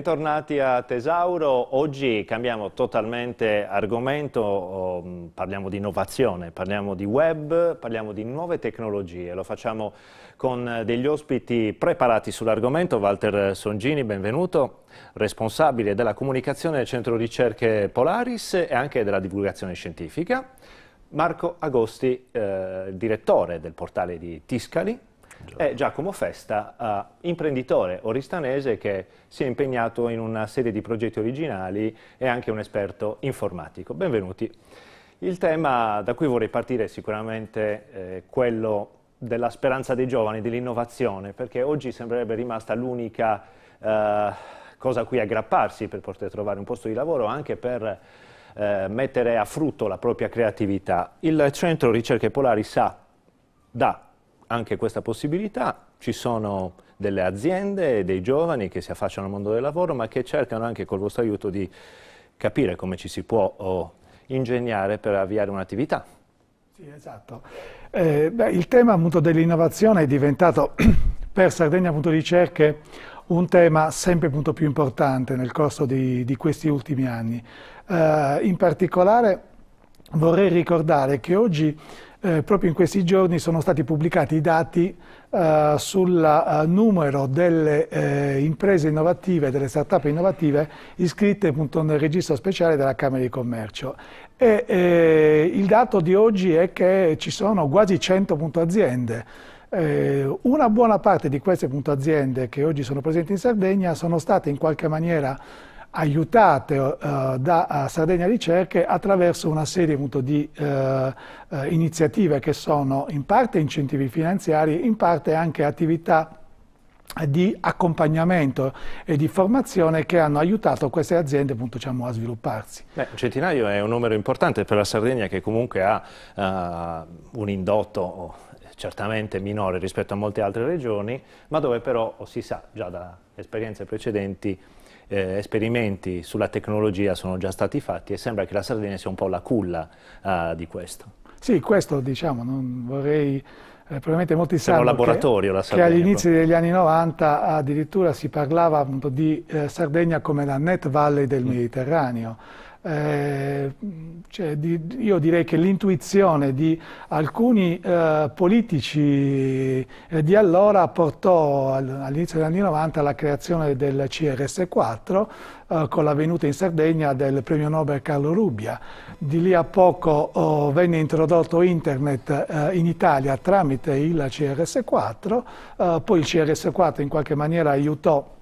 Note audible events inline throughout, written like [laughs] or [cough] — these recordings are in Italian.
Bentornati a Tesauro, oggi cambiamo totalmente argomento, parliamo di innovazione, parliamo di web, parliamo di nuove tecnologie, lo facciamo con degli ospiti preparati sull'argomento, Walter Songini, benvenuto, responsabile della comunicazione del Centro Ricerche Polaris e anche della divulgazione scientifica, Marco Agosti, eh, direttore del portale di Tiscali, è Giacomo Festa, uh, imprenditore oristanese che si è impegnato in una serie di progetti originali e anche un esperto informatico. Benvenuti. Il tema da cui vorrei partire è sicuramente eh, quello della speranza dei giovani, dell'innovazione, perché oggi sembrerebbe rimasta l'unica eh, cosa a cui aggrapparsi per poter trovare un posto di lavoro, anche per eh, mettere a frutto la propria creatività. Il Centro Ricerche Polari sa, dà anche questa possibilità, ci sono delle aziende dei giovani che si affacciano al mondo del lavoro ma che cercano anche col vostro aiuto di capire come ci si può oh, ingegnare per avviare un'attività. Sì, esatto. Eh, beh, il tema dell'innovazione è diventato [clears throat] per Sardegna Ricerche un tema sempre più importante nel corso di, di questi ultimi anni. Eh, in particolare vorrei ricordare che oggi eh, proprio in questi giorni sono stati pubblicati i dati eh, sul eh, numero delle eh, imprese innovative, delle start-up innovative iscritte appunto, nel registro speciale della Camera di Commercio. E, eh, il dato di oggi è che ci sono quasi 100 appunto, aziende. Eh, una buona parte di queste appunto, aziende che oggi sono presenti in Sardegna sono state in qualche maniera aiutate uh, da Sardegna Ricerche attraverso una serie appunto, di uh, uh, iniziative che sono in parte incentivi finanziari, in parte anche attività di accompagnamento e di formazione che hanno aiutato queste aziende appunto, diciamo, a svilupparsi. Beh, centinaio è un numero importante per la Sardegna che comunque ha un indotto certamente minore rispetto a molte altre regioni, ma dove però si sa già da esperienze precedenti eh, esperimenti sulla tecnologia sono già stati fatti e sembra che la Sardegna sia un po' la culla uh, di questo. Sì, questo diciamo, non vorrei, eh, probabilmente molti sanno laboratorio, che, che all'inizio degli anni 90 addirittura si parlava appunto di eh, Sardegna come la net valley del mm. Eh, cioè, di, io direi che l'intuizione di alcuni eh, politici eh, di allora portò all'inizio degli anni 90 alla creazione del CRS4 eh, con la venuta in Sardegna del premio Nobel Carlo Rubbia. Di lì a poco oh, venne introdotto internet eh, in Italia tramite il CRS4, eh, poi il CRS4 in qualche maniera aiutò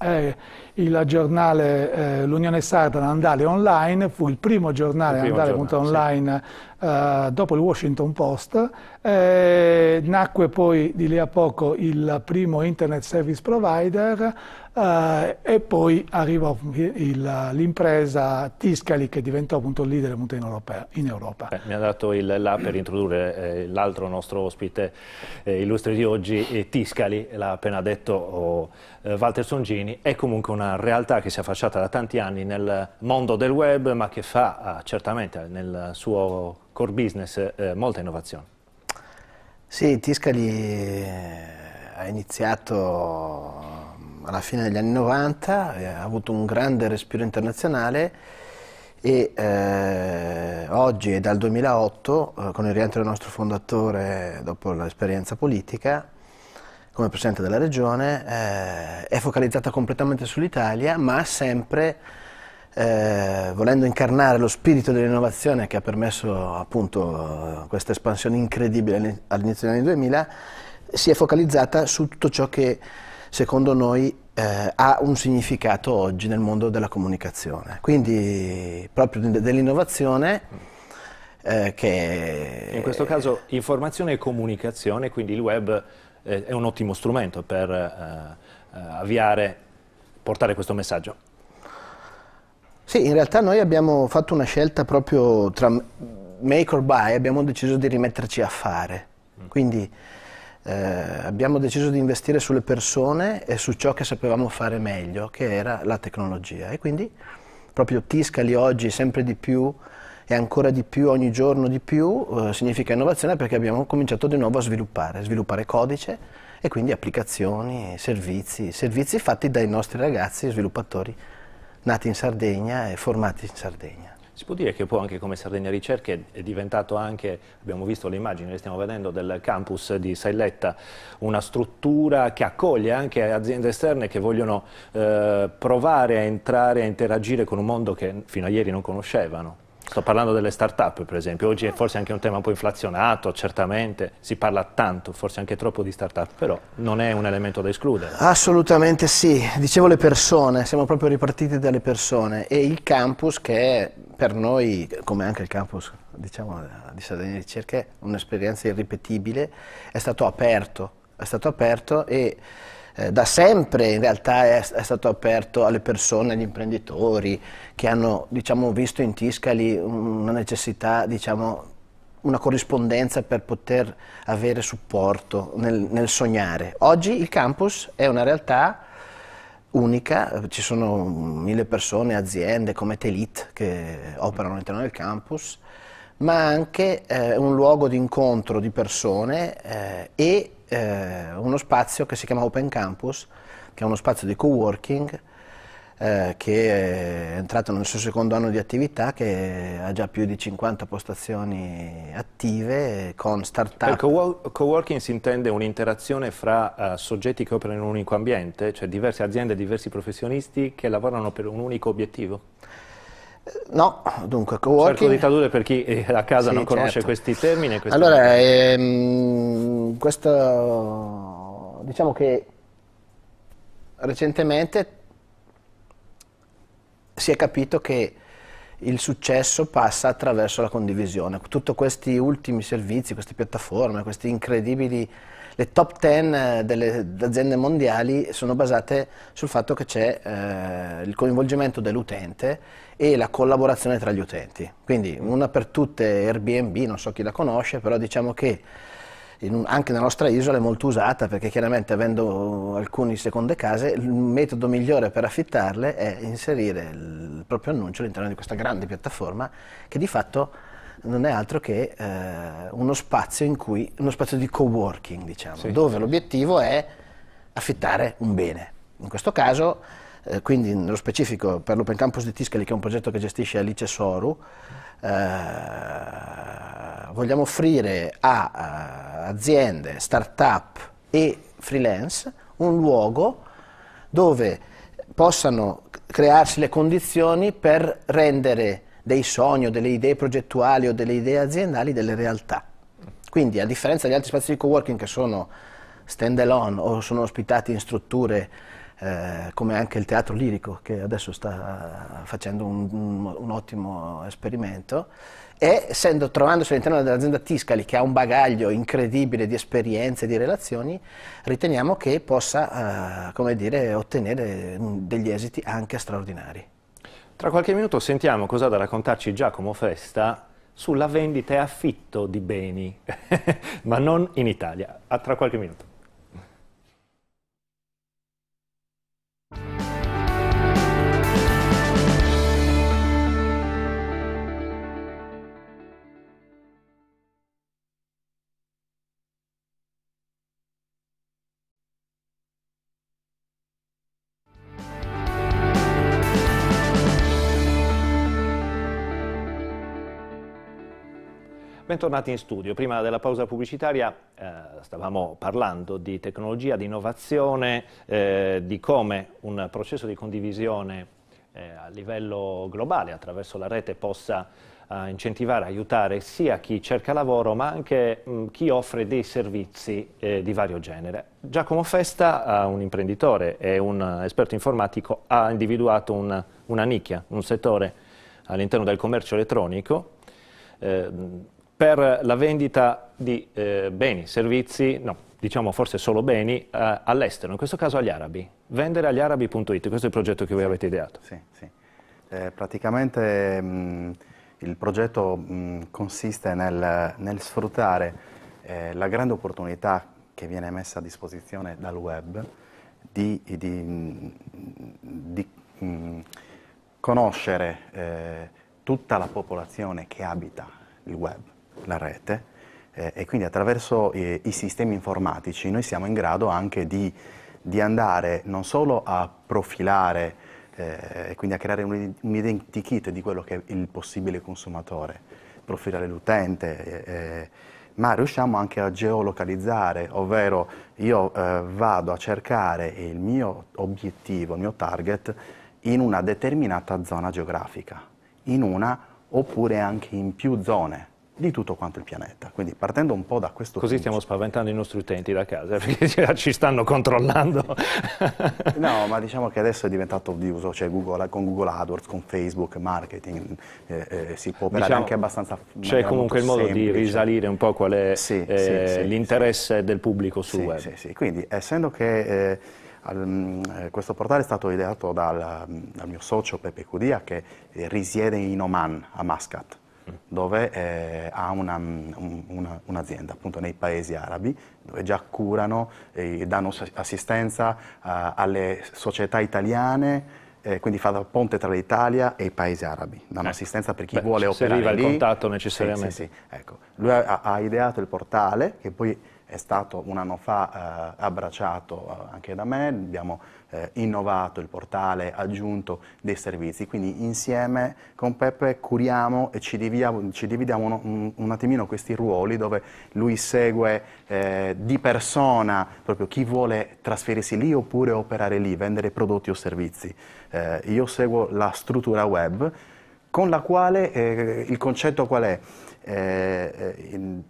eh, il giornale eh, L'Unione Sarda ad andare online, fu il primo giornale ad andare giornale, online sì. eh, dopo il Washington Post, eh, nacque poi di lì a poco il primo Internet Service Provider, Uh, e poi arrivò l'impresa Tiscali che diventò appunto il leader appunto in, Europa. In Europa. Eh, mi ha dato il là per introdurre eh, l'altro nostro ospite eh, illustre di oggi, eh, Tiscali, l'ha appena detto oh, eh, Walter Songini, è comunque una realtà che si è affacciata da tanti anni nel mondo del web ma che fa ah, certamente nel suo core business molta innovazione. Sì, Tiscali ha iniziato alla fine degli anni 90, eh, ha avuto un grande respiro internazionale e eh, oggi dal 2008, eh, con il rientro del nostro fondatore dopo l'esperienza politica, come Presidente della Regione, eh, è focalizzata completamente sull'Italia, ma sempre eh, volendo incarnare lo spirito dell'innovazione che ha permesso appunto questa espansione incredibile all'inizio degli anni 2000, si è focalizzata su tutto ciò che secondo noi eh, ha un significato oggi nel mondo della comunicazione. Quindi proprio dell'innovazione eh, che... In questo caso informazione e comunicazione, quindi il web eh, è un ottimo strumento per eh, eh, avviare, portare questo messaggio. Sì, in realtà noi abbiamo fatto una scelta proprio tra make or buy, abbiamo deciso di rimetterci a fare. Mm. Quindi eh, abbiamo deciso di investire sulle persone e su ciò che sapevamo fare meglio, che era la tecnologia. E quindi proprio Tiscali oggi sempre di più e ancora di più, ogni giorno di più, eh, significa innovazione perché abbiamo cominciato di nuovo a sviluppare, sviluppare codice e quindi applicazioni, servizi, servizi fatti dai nostri ragazzi sviluppatori nati in Sardegna e formati in Sardegna. Si può dire che poi anche come Sardegna Ricerche è diventato anche, abbiamo visto le immagini, le stiamo vedendo, del campus di Sailetta, una struttura che accoglie anche aziende esterne che vogliono eh, provare a entrare, a interagire con un mondo che fino a ieri non conoscevano. Sto parlando delle start-up per esempio, oggi è forse anche un tema un po' inflazionato, certamente, si parla tanto, forse anche troppo di start-up, però non è un elemento da escludere. Assolutamente sì, dicevo le persone, siamo proprio ripartiti dalle persone. E il campus che è per noi, come anche il campus diciamo, di Sardegna Ricerche, un'esperienza irripetibile, è stato aperto, è stato aperto e eh, da sempre in realtà è, è, stato aperto alle persone, agli imprenditori che hanno diciamo, visto in Tiscali una necessità, diciamo, una corrispondenza per poter avere supporto nel, nel sognare. Oggi il campus è una realtà unica, ci sono mille persone, aziende come Telit che operano all'interno del campus, ma anche eh, un luogo di incontro di persone eh, e eh, uno spazio che si chiama Open Campus, che è uno spazio di co-working eh, che è entrato nel suo secondo anno di attività, che ha già più di 50 postazioni attive con start-up. Per co-working si intende un'interazione fra uh, soggetti che operano in un unico ambiente, cioè diverse aziende, diversi professionisti che lavorano per un unico obiettivo? No, dunque co-working... Cerco di tradurre per chi eh, a casa sì, non conosce certo. questi termini. Questi allora, ehm, questo, diciamo che recentemente si è capito che il successo passa attraverso la condivisione. Tutti questi ultimi servizi, queste piattaforme, questi incredibili le top 10 eh, delle aziende mondiali sono basate sul fatto che c'è eh, il coinvolgimento dell'utente e la collaborazione tra gli utenti. Quindi una per tutte Airbnb, non so chi la conosce, però diciamo che un, anche nella nostra isola è molto usata perché chiaramente avendo alcune seconde case il metodo migliore per affittarle è inserire il proprio annuncio all'interno di questa grande piattaforma che di fatto non è altro che eh, uno spazio in cui, uno spazio di co-working, diciamo, sì. dove l'obiettivo è affittare un bene. In questo caso, eh, quindi nello specifico per l'Open Campus di Tiscali, che è un progetto che gestisce Alice Soru, eh, vogliamo offrire a, a aziende, start-up e freelance un luogo dove possano crearsi le condizioni per rendere dei sogni o delle idee progettuali o delle idee aziendali delle realtà. Quindi a differenza degli altri spazi di coworking che sono stand alone o sono ospitati in strutture eh, come anche il teatro lirico che adesso sta facendo un, un, ottimo esperimento e essendo, trovandosi all'interno dell'azienda Tiscali che ha un bagaglio incredibile di esperienze e di relazioni, riteniamo che possa eh, dire, ottenere degli esiti anche straordinari. Tra qualche minuto sentiamo cosa ha da raccontarci Giacomo Festa sulla vendita e affitto di beni, [laughs] ma non in Italia. A tra qualche minuto. Bentornati in studio. Prima della pausa pubblicitaria eh, stavamo parlando di tecnologia, di innovazione, eh, di come un processo di condivisione eh, a livello globale attraverso la rete possa eh, incentivare, aiutare sia chi cerca lavoro ma anche mh, chi offre dei servizi eh, di vario genere. Giacomo Festa, un imprenditore e un esperto informatico, ha individuato un, una nicchia, un settore all'interno del commercio elettronico eh, per la vendita di eh, beni, servizi, no, diciamo forse solo beni, eh, all'estero, in questo caso agli arabi. Vendere agli arabi.it, questo è il progetto che voi avete ideato. Sì, sì. Eh, praticamente mh, il progetto mh, consiste nel, nel sfruttare eh, la grande opportunità che viene messa a disposizione dal web di, di, di mh, conoscere eh, tutta la popolazione che abita il web la rete, eh, e quindi attraverso eh, i sistemi informatici noi siamo in grado anche di, di andare non solo a profilare e quindi a creare un, un identikit di quello che è il possibile consumatore, profilare l'utente, ma riusciamo anche a geolocalizzare, ovvero io eh, vado a cercare il mio obiettivo, il mio target in una determinata zona geografica, in una oppure anche in più zone di tutto quanto il pianeta. Quindi partendo un po' da questo Così principio. stiamo spaventando i nostri utenti da casa, [laughs] perché ci stanno controllando. [laughs] no, ma diciamo che adesso è diventato di uso, cioè Google, con Google AdWords, con Facebook, marketing, eh, eh, si può operare diciamo, anche abbastanza C'è comunque il modo semplice. di risalire un po' qual è sì, eh, sì, l'interesse sì. del pubblico sul web. Sì, sì, quindi essendo che... Eh, al, eh, questo portale è stato ideato dal, dal mio socio Pepe Cudia che risiede in Oman, a Muscat dove eh, ha un'azienda una, un appunto nei paesi arabi dove già curano e danno assistenza uh, alle società italiane eh, quindi fa da ponte tra l'Italia e i paesi arabi, danno eh. assistenza per chi Beh, vuole operare lì. il contatto necessariamente. Sì, sì, sì. Ecco. Lui ha, ha, ideato il portale che poi è stato un anno fa eh, abbracciato eh, anche da me, abbiamo eh, innovato il portale, aggiunto dei servizi, quindi insieme con Peppe curiamo e ci dividiamo, ci dividiamo un, un, attimino questi ruoli dove lui segue eh, di persona proprio chi vuole trasferirsi lì oppure operare lì, vendere prodotti o servizi. Eh, io seguo la struttura web con la quale il concetto qual è? In,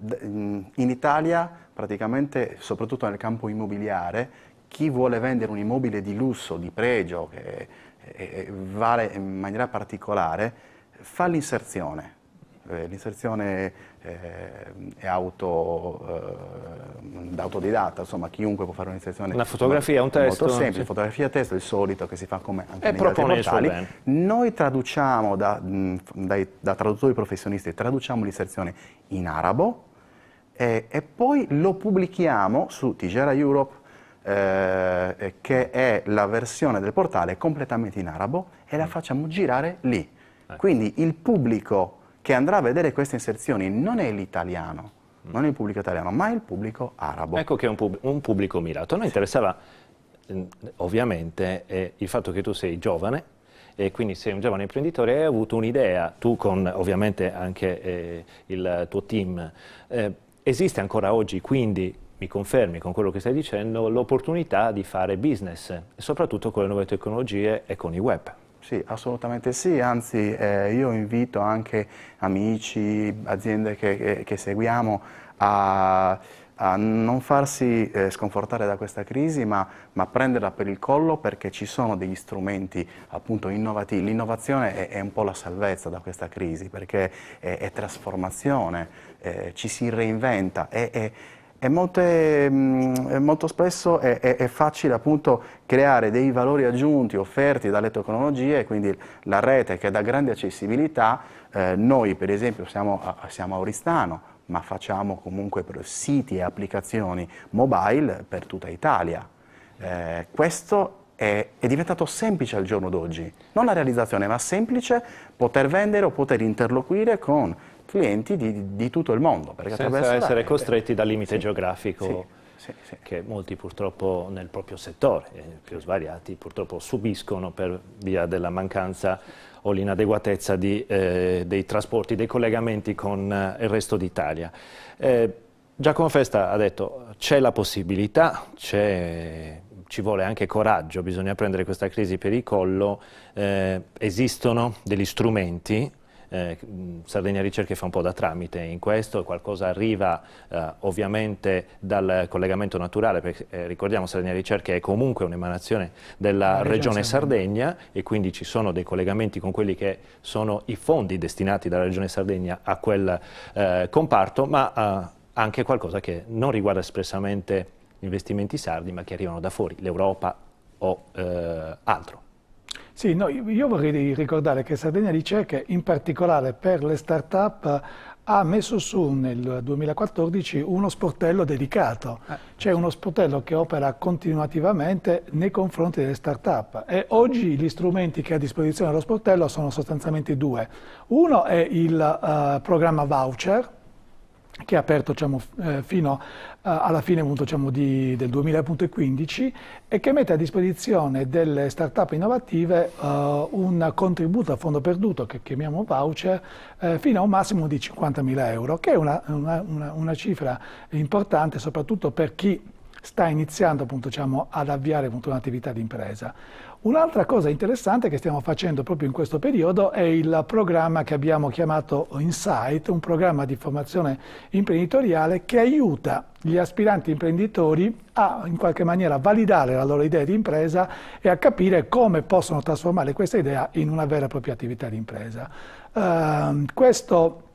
in Italia praticamente, soprattutto nel campo immobiliare, chi vuole vendere un immobile di lusso, di pregio, che eh, vale in maniera particolare, fa l'inserzione. Eh, l'inserzione eh, è auto, eh, autodidatta, insomma chiunque può fare un'inserzione. Una fotografia, un testo? Molto semplice, sì. fotografia, testo, il solito che si fa come anche e negli altri portali. Noi traduciamo da, dai, da traduttori professionisti, traduciamo l'inserzione in arabo, eh, e poi lo pubblichiamo su Tigera Europe, eh, che è la versione del portale completamente in arabo, e la facciamo girare lì. Ecco. Quindi il pubblico che andrà a vedere queste inserzioni non è l'italiano, mm. non è il pubblico italiano, ma è il pubblico arabo. Ecco che è un, pub un pubblico mirato. A noi interessava mm, ovviamente eh, il fatto che tu sei giovane, e quindi sei un giovane imprenditore e hai avuto un'idea, tu con ovviamente anche eh, il tuo team, eh, Esiste ancora oggi, quindi mi confermi con quello che stai dicendo, l'opportunità di fare business, soprattutto con le nuove tecnologie e con i web. Sì, assolutamente sì, anzi eh, io invito anche amici, aziende che, che, che seguiamo a, a, non farsi eh, sconfortare da questa crisi, ma, ma, prenderla per il collo perché ci sono degli strumenti appunto innovativi. L'innovazione è, è, un po' la salvezza da questa crisi perché è, è trasformazione, eh, ci si reinventa e, e molte, mh, molto spesso è, è, è, facile appunto creare dei valori aggiunti offerti dalle tecnologie, quindi la rete che dà grande accessibilità, eh, noi per esempio siamo a, siamo a Oristano, ma facciamo comunque siti e applicazioni mobile per tutta Italia. Eh, questo è, è, diventato semplice al giorno d'oggi, non la realizzazione, ma semplice poter vendere o poter interloquire con clienti di, di tutto il mondo. Senza essere costretti dal limite sì, geografico sì, sì, che molti purtroppo nel proprio settore, eh, più svariati, purtroppo subiscono per via della mancanza o l'inadeguatezza eh, dei trasporti, dei collegamenti con eh, il resto d'Italia. Eh, Giacomo Festa ha detto c'è la possibilità, ci vuole anche coraggio, bisogna prendere questa crisi per il collo, eh, esistono degli strumenti eh, Sardegna Ricerche fa un po' da tramite in questo, qualcosa arriva eh, ovviamente dal collegamento naturale, perché eh, ricordiamo Sardegna Ricerche è comunque un'emanazione della regione, regione Sardegna e quindi ci sono dei collegamenti con quelli che sono i fondi destinati dalla regione Sardegna a quel eh, comparto, ma eh, anche qualcosa che non riguarda espressamente investimenti sardi, ma che arrivano da fuori, l'Europa o eh, altro. Sì, no, io vorrei ricordare che Sardegna Ricerche, in particolare per le start-up, ha messo su nel 2014 uno sportello dedicato, cioè uno sportello che opera continuativamente nei confronti delle start-up e oggi gli strumenti che ha a disposizione lo sportello sono sostanzialmente due. Uno è il uh, programma voucher, che è aperto diciamo, eh, fino alla fine diciamo, di, del 2015 e che mette a disposizione delle start-up innovative uh, un contributo a fondo perduto che chiamiamo voucher eh, fino a un massimo di 50.000 euro, che è una, una, una, una cifra importante soprattutto per chi sta iniziando appunto, diciamo, ad avviare appunto, un'attività di impresa. Un'altra cosa interessante che stiamo facendo proprio in questo periodo è il programma che abbiamo chiamato Insight, un programma di formazione imprenditoriale che aiuta gli aspiranti imprenditori a in qualche maniera validare la loro idea di impresa e a capire come possono trasformare questa idea in una vera e propria attività di impresa. Uh, questo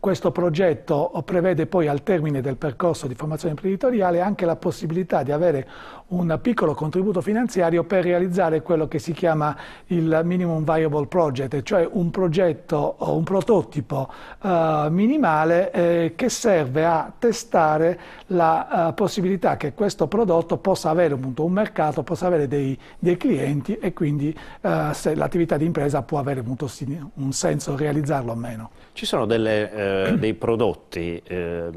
questo progetto prevede poi al termine del percorso di formazione imprenditoriale anche la possibilità di avere un piccolo contributo finanziario per realizzare quello che si chiama il Minimum Viable Project, cioè un progetto o un prototipo uh, minimale eh, che serve a testare la uh, possibilità che questo prodotto possa avere appunto, un mercato, possa avere dei, dei clienti e quindi uh, se l'attività di impresa può avere appunto, un senso realizzarlo o meno. Ci sono delle, eh, dei prodotti eh,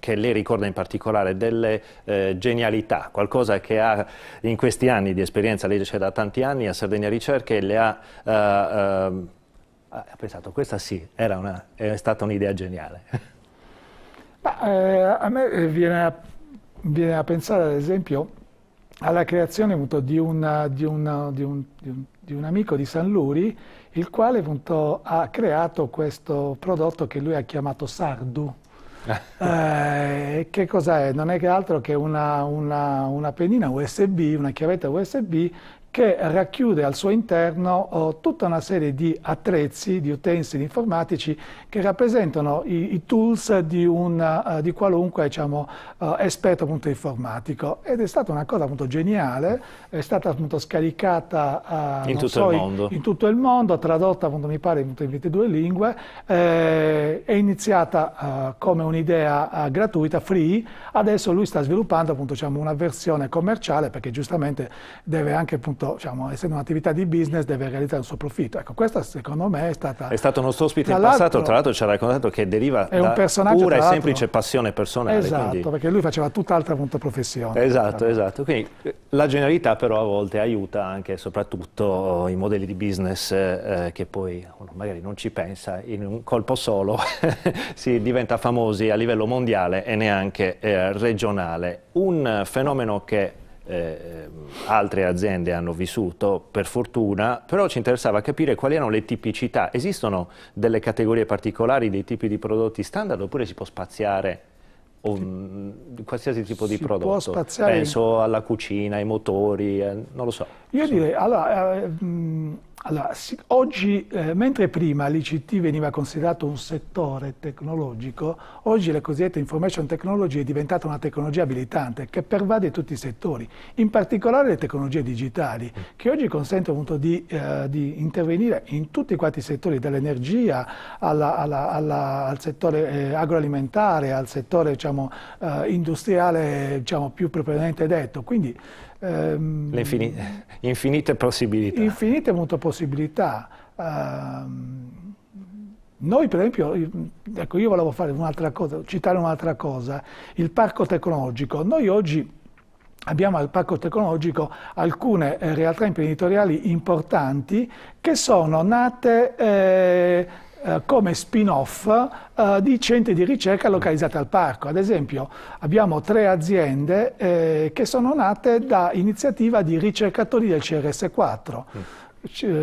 che lei ricorda in particolare, delle eh, genialità, qualcosa che ha in questi anni di esperienza, lei c'è da tanti anni a Sardegna Ricerche, le ha, eh, ehm, ha pensato, questa sì, una, è stata un'idea geniale. Ma, eh, a me viene a, viene a, pensare ad esempio alla creazione di, una, di, una, di, un, di un amico di San Luri il quale appunto, ha creato questo prodotto che lui ha chiamato Sardu. [laughs] eh, che cos'è? Non è che altro che una, una, una pennina USB, una chiavetta USB che racchiude al suo interno oh, tutta una serie di attrezzi, di utensili informatici che rappresentano i, i tools di, un, uh, di qualunque diciamo, uh, esperto appunto, informatico. Ed è stata una cosa appunto geniale, è stata appunto scaricata uh, in, tutto so, in, in, tutto il mondo, tradotta appunto, mi pare in 22 lingue, eh, è iniziata come un'idea gratuita, free, adesso lui sta sviluppando appunto, diciamo, una versione commerciale perché giustamente deve anche appunto appunto, diciamo, essendo un'attività di business, deve realizzare il suo profitto. Ecco, questa secondo me è stata... È stato nostro ospite in passato, tra l'altro ci ha raccontato che deriva da pura e semplice passione personale. Esatto, quindi... perché lui faceva tutt'altra professione. Esatto, esatto. Quindi la genialità però a volte aiuta anche e soprattutto i modelli di business eh, che poi uno magari non ci pensa, in un colpo solo [laughs] si diventa famosi a livello mondiale e neanche eh, regionale. Un fenomeno che eh, altre aziende hanno vissuto, per fortuna, però ci interessava capire quali erano le tipicità. Esistono delle categorie particolari, dei tipi di prodotti standard oppure si può spaziare um, qualsiasi tipo di prodotto? Penso alla cucina, ai motori, eh, non lo so. Io direi, allora, eh, mh, allora, sì, oggi, eh, mentre prima l'ICT veniva considerato un settore tecnologico, oggi la cosiddetta information technology è diventata una tecnologia abilitante che pervade tutti i settori, in particolare le tecnologie digitali, che oggi consentono appunto di, eh, di intervenire in tutti quanti i settori, dall'energia al settore eh, agroalimentare, al settore diciamo, eh, industriale diciamo, più propriamente detto. Quindi, ehm, Le infini infinite possibilità. Infinite appunto, possibilità. Uh, noi per esempio, ecco io volevo fare un'altra cosa, citare un'altra cosa, il parco tecnologico. Noi oggi abbiamo al parco tecnologico alcune eh, realtà imprenditoriali importanti che sono nate eh, eh, come spin-off eh, di centri di ricerca localizzati al parco. Ad esempio abbiamo tre aziende eh, che sono nate da iniziativa di ricercatori del CRS4. Mm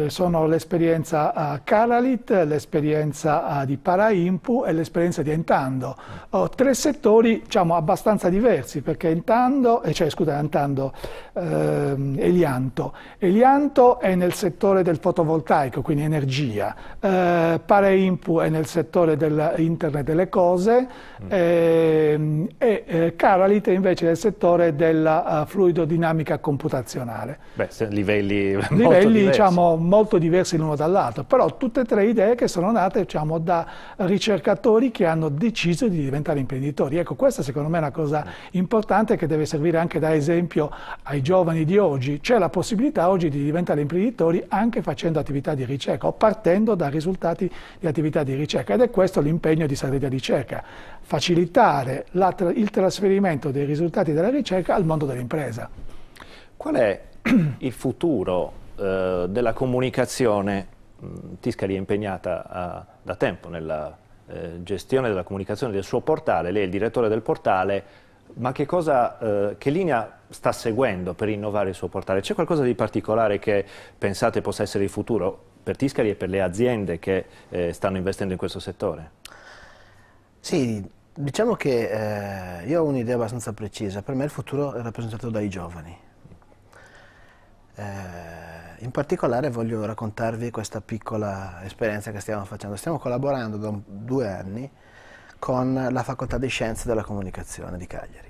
sono l'esperienza a Caralit, l'esperienza di Paraimpu e l'esperienza di Entando. Ho tre settori diciamo, abbastanza diversi perché Entando, eh, cioè, scusa, Entando, eh, Elianto. Elianto è nel settore del fotovoltaico, quindi energia. Eh, Paraimpu è nel settore dell'internet delle cose mm. eh, e eh, Caralit è invece nel settore della uh, fluidodinamica computazionale. Beh, livelli, [laughs] livelli diciamo, diciamo, molto diversi l'uno dall'altro, però tutte e tre idee che sono nate diciamo, da ricercatori che hanno deciso di diventare imprenditori. Ecco, questa secondo me è una cosa importante che deve servire anche da esempio ai giovani di oggi. C'è la possibilità oggi di diventare imprenditori anche facendo attività di ricerca o partendo da risultati di attività di ricerca ed è questo l'impegno di Sardegna Ricerca, facilitare la, il trasferimento dei risultati della ricerca al mondo dell'impresa. Qual è il futuro eh, della comunicazione? Mm, Tiscali è impegnata a, da tempo nella eh, gestione della comunicazione del suo portale, lei è il direttore del portale, ma che, cosa, eh, che linea sta seguendo per innovare il suo portale? C'è qualcosa di particolare che pensate possa essere il futuro per Tiscali e per le aziende che eh, stanno investendo in questo settore? Sì, diciamo che eh, io ho un'idea abbastanza precisa, per me il futuro è rappresentato dai giovani eh, in particolare voglio raccontarvi questa piccola esperienza che stiamo facendo. Stiamo collaborando da due anni con la Facoltà di Scienze della Comunicazione di Cagliari.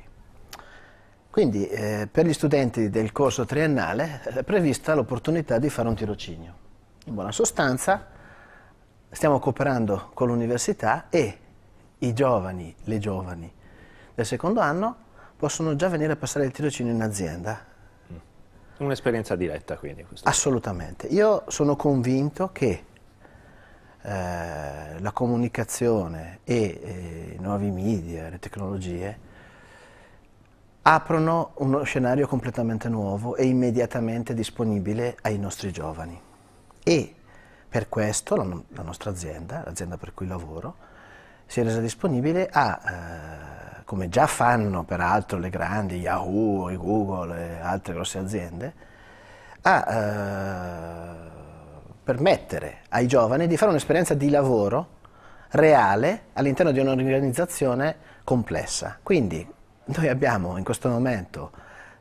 Quindi eh, per gli studenti del corso triennale è prevista l'opportunità di fare un tirocinio. In buona sostanza stiamo cooperando con l'università e i giovani, le giovani del secondo anno possono già venire a passare il tirocinio in azienda Un'esperienza diretta quindi. Assolutamente. Io sono convinto che eh, la comunicazione e eh, i nuovi media, le tecnologie aprono uno scenario completamente nuovo e immediatamente disponibile ai nostri giovani. E per questo la, la nostra azienda, l'azienda per cui lavoro, si è resa disponibile a eh, come già fanno peraltro le grandi Yahoo, Google e altre grosse aziende, a eh, permettere ai giovani di fare un'esperienza di lavoro reale all'interno di un'organizzazione complessa. Quindi noi abbiamo in questo momento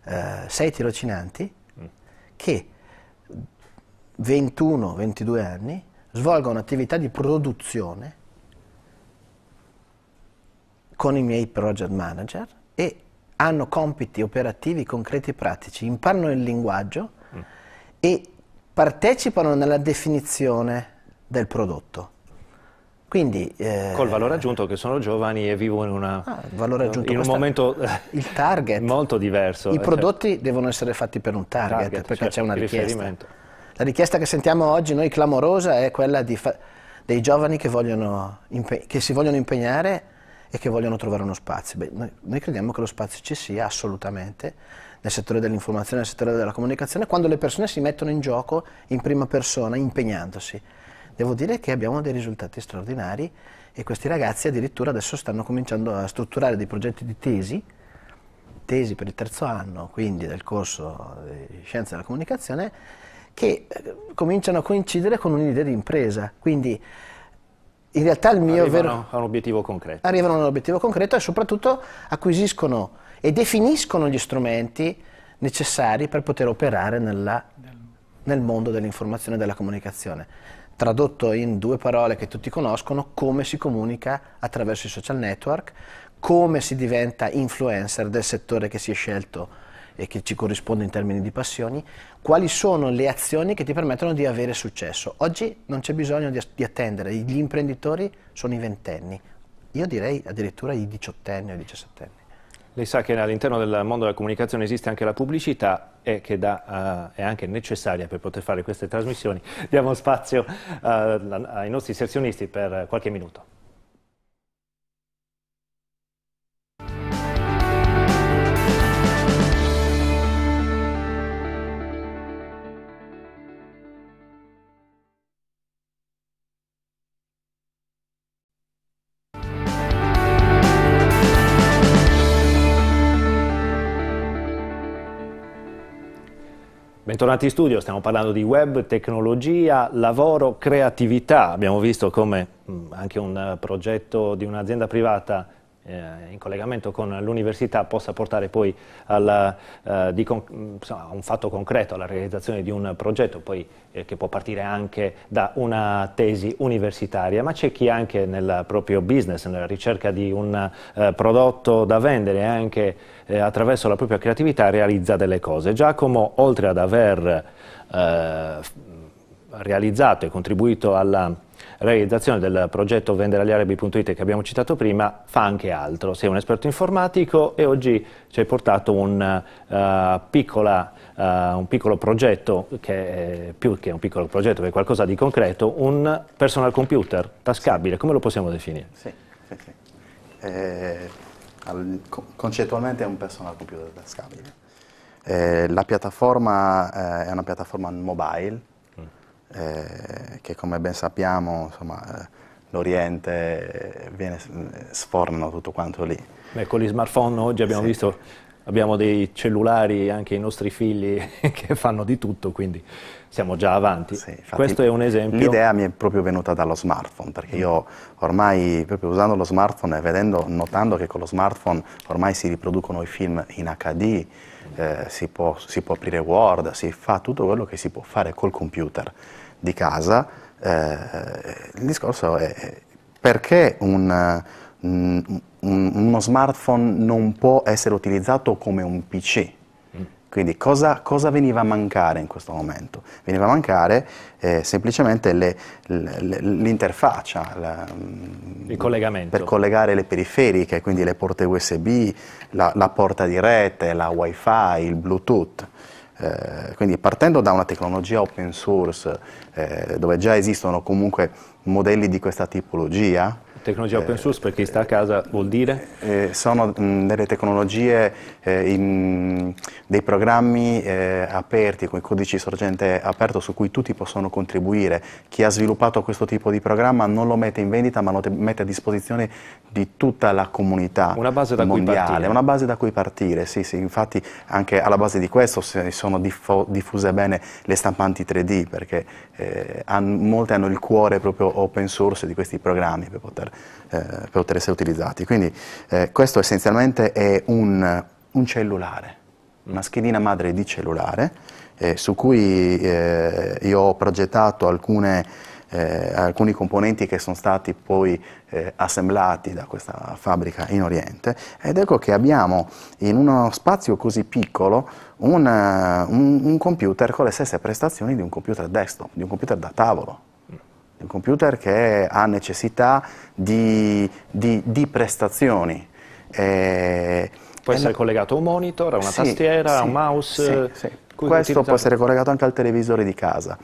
eh, sei tirocinanti che 21-22 anni svolgono attività di produzione con i miei project manager e hanno compiti operativi concreti e pratici, imparano il linguaggio mm. e partecipano nella definizione del prodotto. Quindi, eh, Col valore aggiunto che sono giovani e vivono in, una, ah, in un momento il target, [laughs] molto diverso. I cioè prodotti devono essere fatti per un target, target perché cioè, c'è una richiesta. La richiesta che sentiamo oggi noi clamorosa è quella dei giovani che, vogliono, che si vogliono impegnare e che vogliono trovare uno spazio. Beh, noi, noi, crediamo che lo spazio ci sia assolutamente nel settore dell'informazione, nel settore della comunicazione, quando le persone si mettono in gioco in prima persona, impegnandosi. Devo dire che abbiamo dei risultati straordinari e questi ragazzi addirittura adesso stanno cominciando a strutturare dei progetti di tesi, tesi per il terzo anno, quindi del corso di scienze della comunicazione, che eh, cominciano a coincidere con un'idea di impresa. Quindi in realtà il mio arrivano vero... a un obiettivo concreto. Arrivano a un obiettivo concreto e soprattutto acquisiscono e definiscono gli strumenti necessari per poter operare nella, nel mondo dell'informazione e della comunicazione. Tradotto in due parole che tutti conoscono, come si comunica attraverso i social network, come si diventa influencer del settore che si è scelto e che ci corrisponde in termini di passioni, quali sono le azioni che ti permettono di avere successo. Oggi non c'è bisogno di, di attendere, gli imprenditori sono i ventenni, io direi addirittura i diciottenni o i diciassettenni. Lei sa che all'interno del mondo della comunicazione esiste anche la pubblicità e che da, uh, è anche necessaria per poter fare queste trasmissioni. Diamo spazio uh, ai nostri sezionisti per qualche minuto. Bentornati in studio, stiamo parlando di web, tecnologia, lavoro, creatività. Abbiamo visto come mh, anche un progetto di un'azienda privata eh, in collegamento con l'università possa portare poi alla, eh, di, insomma, un fatto concreto, alla realizzazione di un progetto poi, eh, che può partire anche da una tesi universitaria, ma c'è chi anche nel proprio business, nella ricerca di un eh, prodotto da vendere, anche eh, attraverso la propria creatività realizza delle cose. Giacomo, oltre ad aver eh, realizzato e contribuito alla realizzazione del progetto venderagli che abbiamo citato prima, fa anche altro. Sei un esperto informatico e oggi ci hai portato un, uh, piccola, uh, un piccolo progetto, che è più che un piccolo progetto, che è qualcosa di concreto, un personal computer tascabile, come lo possiamo definire? Sì, sì, sì. Eh, concettualmente è un personal computer tascabile. Eh, la piattaforma eh, è una piattaforma mobile, eh, che come ben sappiamo insomma, eh, l'Oriente viene, sfornano tutto quanto lì. Beh, con gli smartphone oggi abbiamo sì. visto, abbiamo dei cellulari, anche i nostri figli, [laughs] che fanno di tutto, quindi siamo già avanti. Sì, Questo è un esempio. L'idea mi è proprio venuta dallo smartphone, perché io ormai, proprio usando lo smartphone e vedendo, notando che con lo smartphone ormai si riproducono i film in HD, eh, si, può, si, può, aprire Word, si fa tutto quello che si può fare col computer di casa. Eh, il discorso è perché un, un, uno smartphone non può essere utilizzato come un PC? Quindi cosa, cosa, veniva a mancare in questo momento? Veniva a mancare eh, semplicemente l'interfaccia, il collegamento. Per collegare le periferiche, quindi le porte USB, la, la porta di rete, la wifi, il bluetooth. Eh, quindi partendo da una tecnologia open source eh, dove già esistono comunque modelli di questa tipologia, Tecnologia open source per chi sta a casa vuol dire? Eh, sono mh, delle tecnologie, eh, in, dei programmi eh, aperti con il codice sorgente aperto su cui tutti possono contribuire. Chi ha sviluppato questo tipo di programma non lo mette in vendita ma lo mette a disposizione di tutta la comunità Una base da mondiale. cui partire. Una base da cui partire, sì, sì. Infatti anche alla base di questo sono diffuse bene le stampanti 3D perché eh, molte hanno il cuore proprio open source di questi programmi per poter eh, per poter essere utilizzati. Quindi eh, questo essenzialmente è un, un, cellulare, una schedina madre di cellulare eh, su cui eh, io ho progettato alcune eh, alcuni componenti che sono stati poi eh, assemblati da questa fabbrica in Oriente. Ed ecco che abbiamo in uno spazio così piccolo un, un, un computer con le stesse prestazioni di un computer desktop, di un computer da tavolo un computer che ha necessità di, di, di prestazioni. Eh, può essere la... collegato a un monitor, a una sì, tastiera, sì, a un mouse? Sì, Questo può essere collegato anche al televisore di casa.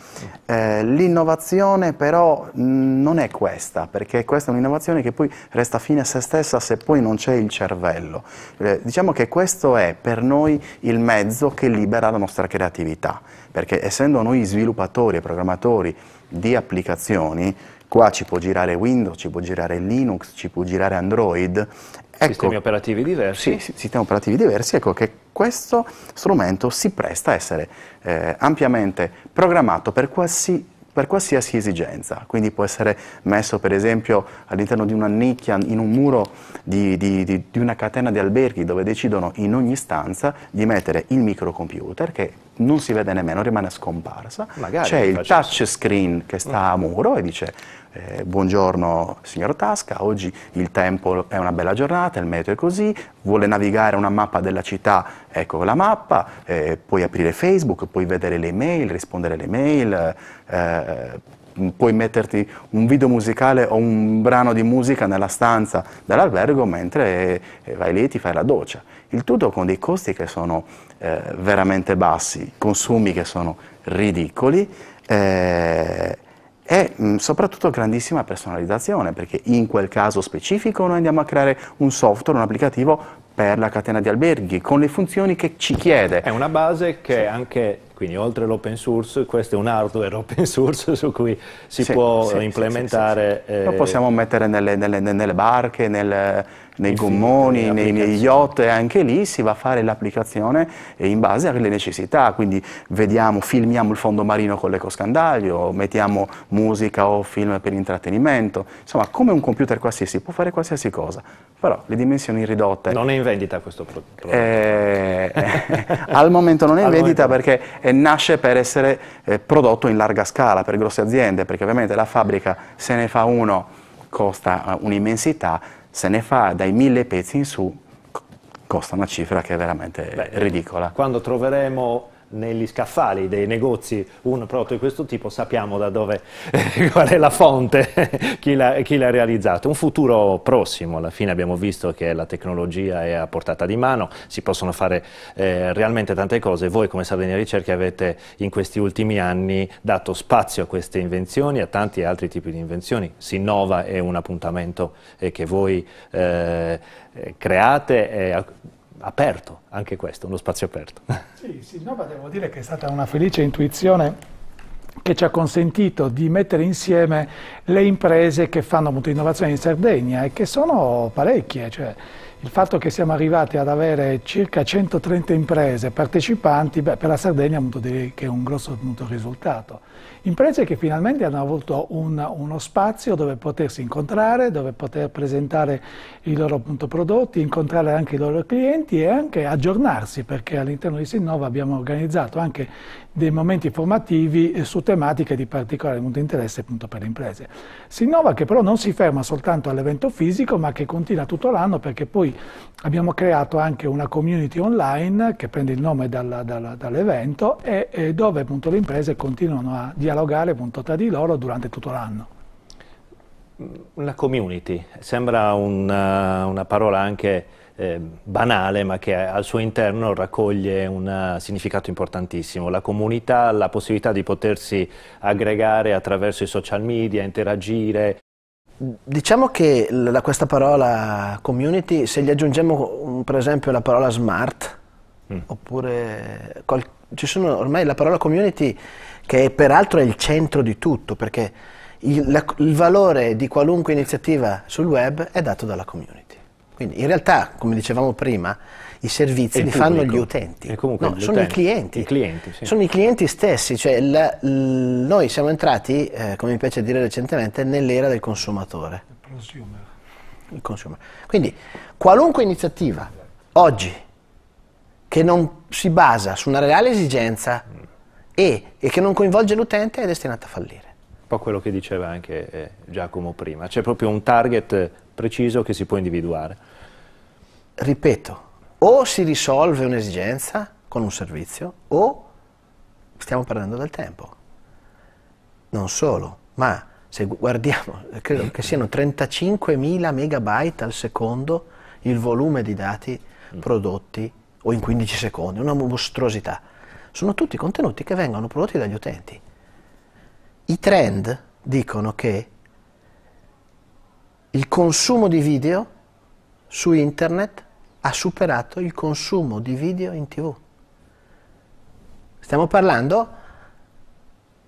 Eh, l'innovazione però non è questa, perché questa è un'innovazione che poi resta fine a se stessa se poi non c'è il cervello. Eh, diciamo che questo è per noi il mezzo che libera la nostra creatività, perché essendo noi sviluppatori e programmatori di applicazioni, qua ci può girare Windows, ci può girare Linux, ci può girare Android. Ecco, sistemi operativi diversi. Sì, sistemi operativi diversi, ecco che questo strumento si presta a essere eh, ampiamente programmato per qualsiasi per qualsiasi esigenza, quindi può essere messo per esempio all'interno di una nicchia, in un muro di, di, di, di, una catena di alberghi dove decidono in ogni stanza di mettere il microcomputer che non si vede nemmeno, rimane scomparsa, c'è il touch screen che sta a muro e dice eh, buongiorno signor Tasca, oggi il tempo è una bella giornata, il meteo è così, vuole navigare una mappa della città, ecco la mappa, eh, puoi aprire Facebook, puoi vedere le mail, rispondere alle mail, eh, puoi metterti un video musicale o un brano di musica nella stanza dell'albergo mentre eh, vai lì e ti fai la doccia. Il tutto con dei costi che sono eh, veramente bassi, consumi che sono ridicoli eh, e mh, soprattutto grandissima personalizzazione, perché in quel caso specifico noi andiamo a creare un software, un applicativo per la catena di alberghi, con le funzioni che ci chiede. È una base che sì. anche, quindi oltre l'open source, questo è un hardware open source su cui si sì, può sì, implementare. Eh, Lo possiamo mettere nelle, nelle, nelle barche, nel, nei gommoni, nei, nei yacht, e anche lì si va a fare l'applicazione in base alle necessità, quindi vediamo, filmiamo il fondo marino con l'ecoscandaglio, mettiamo musica o film per intrattenimento, insomma come un computer qualsiasi può fare qualsiasi cosa, però le dimensioni ridotte... Non è in vendita questo prodotto? Eh, al momento non è in [laughs] vendita perché eh, nasce per essere eh, prodotto in larga scala per grosse aziende, perché ovviamente la fabbrica se ne fa uno costa eh, un'immensità, se ne fa dai mille pezzi in su costa una cifra che è veramente Beh, ridicola. Quando troveremo negli scaffali dei negozi un prodotto di questo tipo sappiamo da dove, [laughs] qual è la fonte, [laughs] chi l'ha, realizzato. Un futuro prossimo, alla fine abbiamo visto che la tecnologia è a portata di mano, si possono fare eh, realmente tante cose. Voi come Sardegna Ricerche avete in questi ultimi anni dato spazio a queste invenzioni, a tanti altri tipi di invenzioni. Sinnova è un appuntamento eh, che voi eh, create. Aperto, anche questo, uno spazio aperto. [laughs] Sì, Sinnova devo dire che è stata una felice intuizione che ci ha consentito di mettere insieme le imprese che fanno appunto innovazione in Sardegna e che sono parecchie. Cioè, il fatto che siamo arrivati ad avere circa 130 imprese partecipanti, beh, per la Sardegna appunto, direi che è un grosso appunto, risultato. Imprese che finalmente hanno avuto un, uno spazio dove potersi incontrare, dove poter presentare i loro appunto, prodotti, incontrare anche i loro clienti e anche aggiornarsi, perché all'interno di Sinnova abbiamo organizzato anche dei momenti formativi eh, su tematiche di particolare interesse appunto, per le imprese. Sinnova che però non si ferma soltanto all'evento fisico, ma che continua tutto l'anno perché poi abbiamo creato anche una community online che prende il nome dalla, dalla, dall'evento e, e, dove appunto, le imprese continuano a dialogare appunto tra di loro durante tutto l'anno. Una community, sembra una, una parola anche eh, banale ma che al suo interno raccoglie un significato importantissimo. La comunità, la possibilità di potersi aggregare attraverso i social media, interagire. Diciamo che la, questa parola community, se gli aggiungiamo per esempio la parola smart, mm. oppure ci sono ormai la parola community che peraltro è il centro di tutto, perché il, la, il valore di qualunque iniziativa sul web è dato dalla community. Quindi in realtà, come dicevamo prima, i servizi li fanno gli utenti, no, sono utenti. i clienti, I clienti sì. sono i clienti stessi, cioè la, l, noi siamo entrati, eh, come mi piace dire recentemente, nell'era del consumatore. Il consumer. Quindi qualunque iniziativa oggi che non si basa su una reale esigenza e, e che non coinvolge l'utente è destinata a fallire. Un po' quello che diceva anche eh, Giacomo prima, c'è proprio un target preciso che si può individuare. Ripeto, o si risolve un'esigenza con un servizio o stiamo perdendo del tempo. Non solo, ma se guardiamo, credo che siano 35.000 megabyte al secondo il volume di dati prodotti o in 15 secondi, una mostruosità sono tutti contenuti che vengono prodotti dagli utenti. I trend dicono che il consumo di video su internet ha superato il consumo di video in tv. Stiamo parlando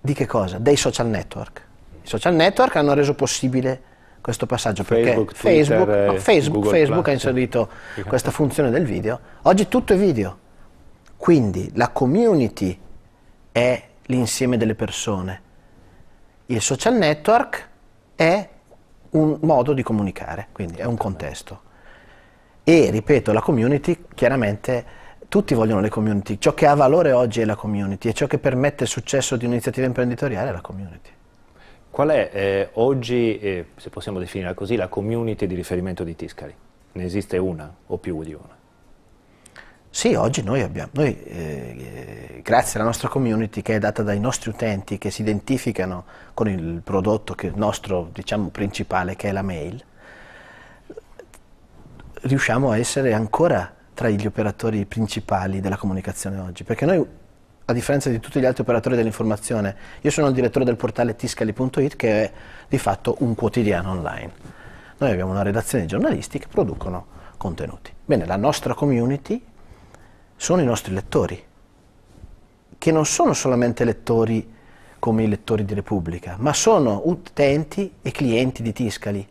di che cosa? Dei social network. I social network hanno reso possibile questo passaggio Facebook, perché Facebook, Twitter, no, Facebook, Facebook ha inserito questa funzione del video. Oggi tutto è video. Quindi la community è l'insieme delle persone, il social network è un modo di comunicare, quindi è un contesto. E ripeto, la community chiaramente tutti vogliono le community, ciò che ha valore oggi è la community e ciò che permette il successo di un'iniziativa imprenditoriale è la community. Qual è eh, oggi, eh, se possiamo definirla così, la community di riferimento di Tiscali? Ne esiste una o più di una? Sì, oggi noi abbiamo, noi, eh, grazie alla nostra community che è data dai nostri utenti che si identificano con il prodotto che nostro diciamo, principale che è la mail, riusciamo a essere ancora tra gli operatori principali della comunicazione oggi, perché noi a differenza di tutti gli altri operatori dell'informazione, io sono il direttore del portale tiscali.it che è di fatto un quotidiano online. Noi abbiamo una redazione di giornalisti che producono contenuti. Bene, la nostra community sono i nostri lettori, che non sono solamente lettori come i lettori di Repubblica, ma sono utenti e clienti di Tiscali,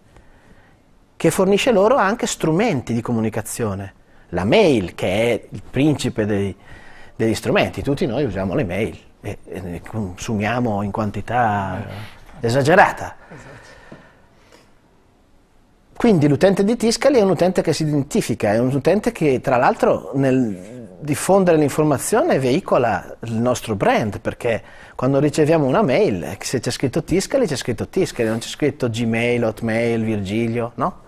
che fornisce loro anche strumenti di comunicazione. La mail, che è il principe dei, degli strumenti, tutti noi usiamo le mail e, e ne consumiamo in quantità esagerata. Quindi l'utente di Tiscali è un utente che si identifica, è un utente che tra l'altro nel diffondere l'informazione veicola il nostro brand, perché quando riceviamo una mail, se c'è scritto Tiscali c'è scritto Tiscali, non c'è scritto Gmail, Hotmail, Virgilio, no?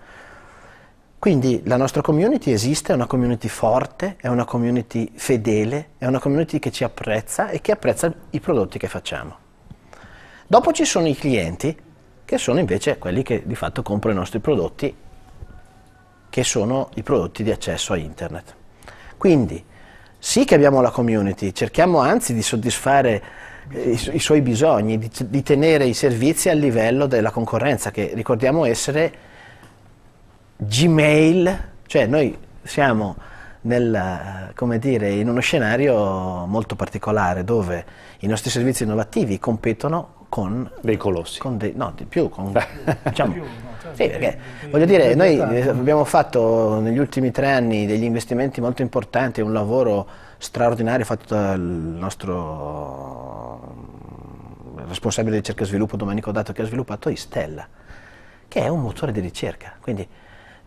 Quindi la nostra community esiste, è una community forte, è una community fedele, è una community che ci apprezza e che apprezza i prodotti che facciamo. Dopo ci sono i clienti, che sono invece quelli che di fatto comprano i nostri prodotti, che sono i prodotti di accesso a internet. Quindi sì che abbiamo la community, cerchiamo anzi di soddisfare eh, i, i suoi bisogni, di, di tenere i servizi al livello della concorrenza, che ricordiamo essere Gmail, cioè noi siamo nel, dire, in uno scenario molto particolare dove i nostri servizi innovativi competono con dei colossi. Con dei, no, di più. Con, [laughs] diciamo, certo. sì, perché, voglio dire, noi abbiamo fatto negli ultimi tre anni degli investimenti molto importanti, un lavoro straordinario fatto dal nostro responsabile di ricerca e sviluppo Domenico Dato che ha sviluppato Istella, che è un motore di ricerca. Quindi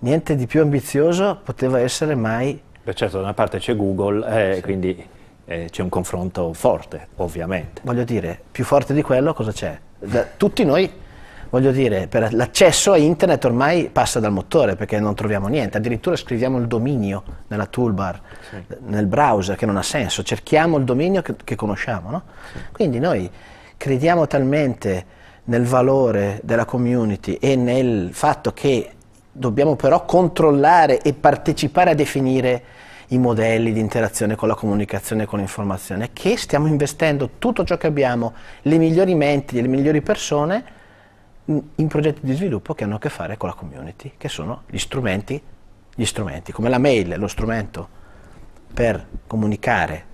niente di più ambizioso poteva essere mai... Beh certo, da una parte c'è Google, eh, sì. quindi eh, c'è un confronto forte, ovviamente. Voglio dire, più forte di quello cosa c'è? tutti noi, voglio dire, per l'accesso a internet ormai passa dal motore perché non troviamo niente, addirittura scriviamo il dominio nella toolbar, sì. nel browser, che non ha senso, cerchiamo il dominio che, che conosciamo, no? sì. Quindi noi crediamo talmente nel valore della community e nel fatto che dobbiamo però controllare e partecipare a definire i modelli di interazione con la comunicazione e con l'informazione, che stiamo investendo tutto ciò che abbiamo, le migliori menti e le migliori persone in, progetti di sviluppo che hanno a che fare con la community, che sono gli strumenti, gli strumenti, come la mail lo strumento per comunicare,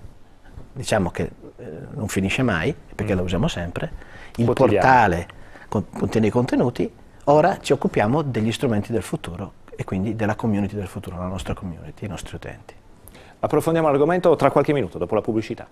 diciamo che eh, non finisce mai, perché mm. lo usiamo sempre, il Quotidiano. portale contiene i contenuti, Ora ci occupiamo degli strumenti del futuro e quindi della community del futuro, la nostra community, i nostri utenti. Approfondiamo l'argomento tra qualche minuto, dopo la pubblicità.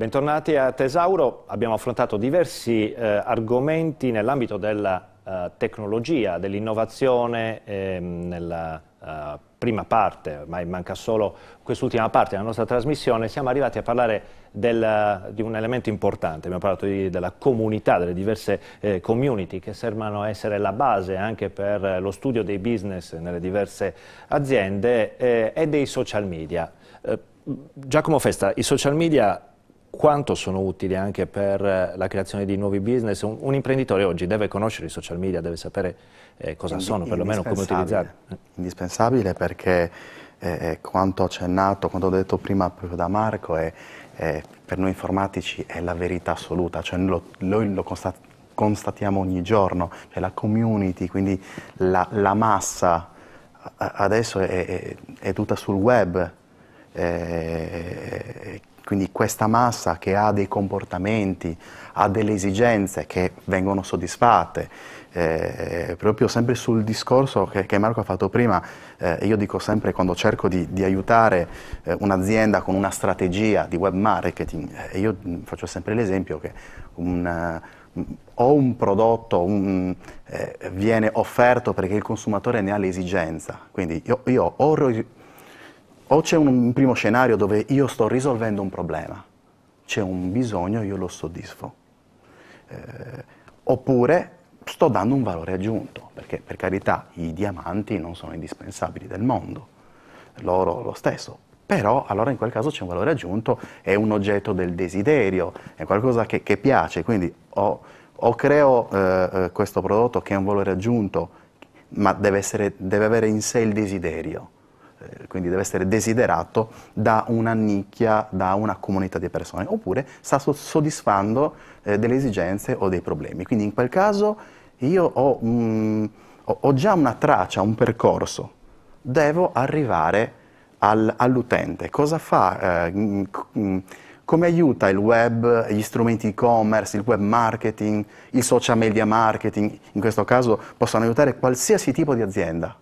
Bentornati a Tesauro, abbiamo affrontato diversi eh, argomenti nell'ambito della eh, tecnologia, dell'innovazione ehm, nella eh, prima parte, ormai manca solo quest'ultima parte della nostra trasmissione, siamo arrivati a parlare del, di un elemento importante, abbiamo parlato di, della comunità, delle diverse eh, community che servono a essere la base anche per lo studio dei business nelle diverse aziende eh, e dei social media. Eh, Giacomo Festa, i social media quanto sono utili anche per eh, la creazione di nuovi business. Un, un imprenditore oggi deve conoscere i social media, deve sapere eh, cosa Indi, sono, perlomeno come utilizzarli. Indispensabile perché eh, eh, quanto accennato, quanto ho detto prima proprio da Marco, è, è, per noi informatici è la verità assoluta, cioè lo, noi lo constat constatiamo ogni giorno, cioè la community, quindi la, la massa adesso è, è, è, tutta sul web, eh, quindi questa massa che ha dei comportamenti, ha delle esigenze che vengono soddisfatte, eh, proprio sempre sul discorso che, che Marco ha fatto prima, eh, io dico sempre quando cerco di, di aiutare eh, un'azienda con una strategia di web marketing, eh, io faccio sempre l'esempio che un, uh, o un prodotto un, eh, viene offerto perché il consumatore ne ha l'esigenza, quindi io, io ho o c'è un primo scenario dove io sto risolvendo un problema, c'è un bisogno, io lo soddisfo. Eh, oppure sto dando un valore aggiunto, perché per carità i diamanti non sono indispensabili del mondo, l'oro lo stesso, però allora in quel caso c'è un valore aggiunto, è un oggetto del desiderio, è qualcosa che, che piace, quindi o, o creo eh, eh questo prodotto che ha un valore aggiunto, ma deve, essere, deve avere in sé il desiderio quindi deve essere desiderato da una nicchia, da una comunità di persone, oppure sta soddisfando eh, delle esigenze o dei problemi. Quindi in quel caso io ho, mm, ho già una traccia, un percorso, devo arrivare al, all'utente. Cosa fa? Eh, mm, mm, come aiuta il web, gli strumenti e-commerce, il web marketing, il social media marketing, in questo caso possono aiutare qualsiasi tipo di azienda,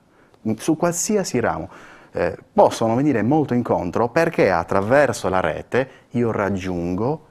su qualsiasi ramo eh, possono venire molto incontro perché attraverso la rete io raggiungo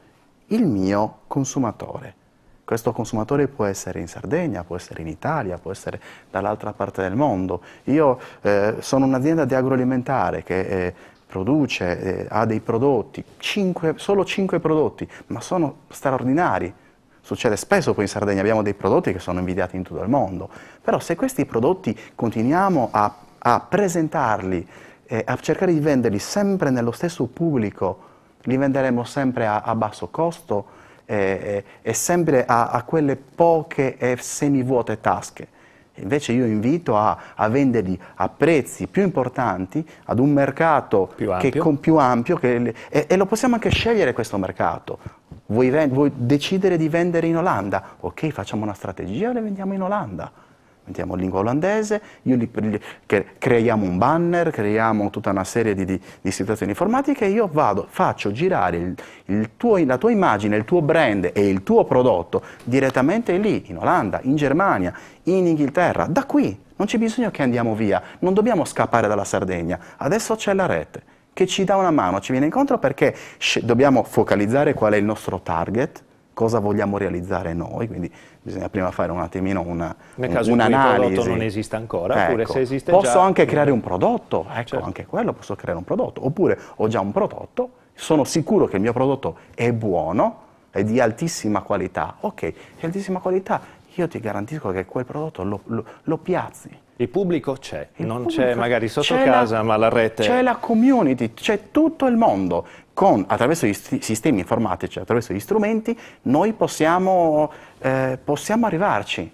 il mio consumatore. Questo consumatore può essere in Sardegna, può essere in Italia, può essere dall'altra parte del mondo. Io eh, sono un'azienda di agroalimentare che eh, produce, eh, ha dei prodotti, cinque, solo 5 prodotti, ma sono straordinari. Succede spesso poi in Sardegna, abbiamo dei prodotti che sono invidiati in tutto il mondo, però se questi prodotti continuiamo a, a presentarli, eh, a cercare di venderli sempre nello stesso pubblico, li venderemo sempre a, a basso costo, e, e sempre a, a, quelle poche e semivuote tasche. Invece io invito a, a, venderli a prezzi più importanti ad un mercato più ampio, che, con, più ampio che, e, e, lo possiamo anche scegliere questo mercato. Vuoi, vuoi decidere di vendere in Olanda? Ok, facciamo una strategia e le vendiamo in Olanda mettiamo lingua olandese, li, li, creiamo un banner, creiamo tutta una serie di, di, di situazioni informatiche e io vado, faccio girare il, il tuo, la tua immagine, il tuo brand e il tuo prodotto direttamente lì, in Olanda, in Germania, in Inghilterra, da qui. Non c'è bisogno che andiamo via, non dobbiamo scappare dalla Sardegna, adesso c'è la rete che ci dà una mano, ci viene incontro perché dobbiamo focalizzare qual è il nostro target, cosa vogliamo realizzare noi, quindi bisogna prima fare un attimino una, Nel caso un'analisi. il prodotto non esiste ancora, ecco, oppure se esiste posso già... anche creare un prodotto, ecco, certo. anche quello posso creare un prodotto, oppure ho già un prodotto, sono sicuro che il mio prodotto è buono, è di altissima qualità, ok, di altissima qualità, io ti garantisco che quel prodotto lo, lo, lo piazzi. Il pubblico c'è, non c'è magari sotto casa, la, ma la rete... C'è la community, c'è tutto il mondo con, attraverso gli sistemi informatici, attraverso gli strumenti, noi possiamo, eh, possiamo arrivarci.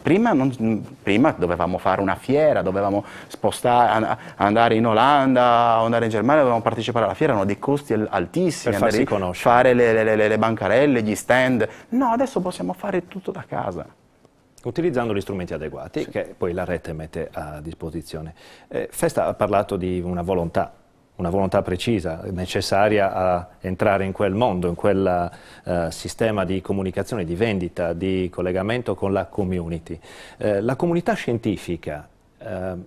Prima, non, prima, dovevamo fare una fiera, dovevamo spostare, andare in Olanda, andare in Germania, dovevamo partecipare alla fiera, erano dei costi altissimi, per farsi conoscere. fare le, le, le, bancarelle, gli stand. No, adesso possiamo fare tutto da casa. Utilizzando gli strumenti adeguati sì. che poi la rete mette a disposizione. Eh, Festa ha parlato di una volontà una volontà precisa, necessaria a entrare in quel mondo, in quel uh, sistema di comunicazione, di vendita, di collegamento con la community. Uh, la comunità scientifica uh,